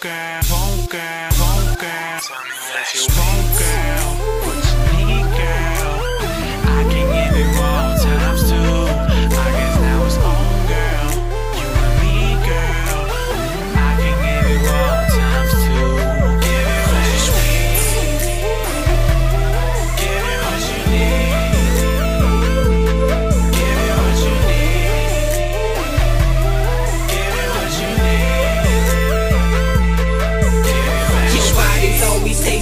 girl, want, girl,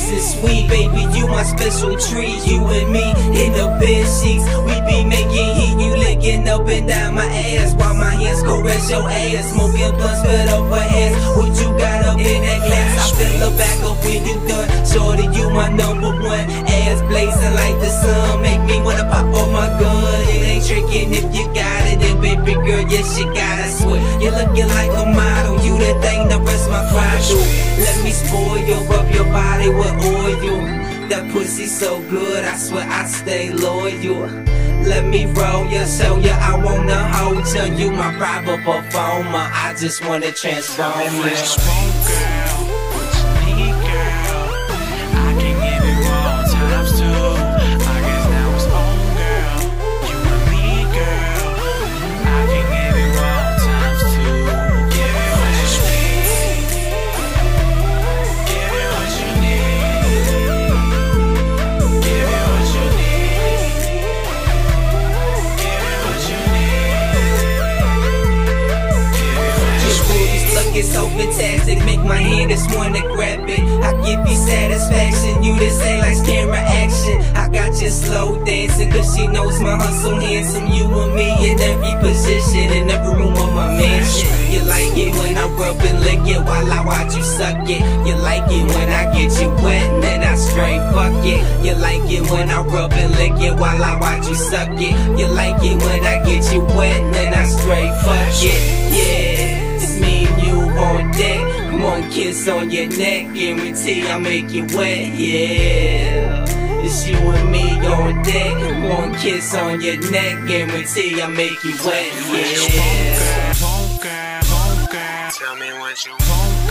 always tasting sweet, baby. You my special treat. You and me in the bed sheets. We be making heat. You licking up and down my ass while my hands caress your ass. Smoking blunts spit up her. What you got up in that glass? I fill her back up when you done. Shorty, you my number one. Ass blazing like the sun. Make me wanna pop on my gun. It ain't tricking if you got it. And baby girl, yes, you got it. Swear, you looking like a model. You the thing that my. Let me spoil you, rub your body with oil. That pussy so good, I swear I stay loyal. Let me roll ya, show ya, I wanna hold ya. You my private performer, I just wanna transform you looking so fantastic, make my hand just wanna grab it. I give you satisfaction, you just say like camera action. I got you slow dancing, cause she knows my hustle handsome. You and me in every position, in every room of my mansion. You like it when I rub and lick it while I watch you suck it. You like it when I get you wet and then I straight fuck it. You like it when I rub and lick it while I watch you suck it. You like it when I get you wet and then I straight fuck it. Yeah, on deck. One kiss on your neck, guarantee I make you wet. Yeah. It's you and me on deck. One kiss on your neck, guarantee I make you wet. Yeah. Tell me what you want.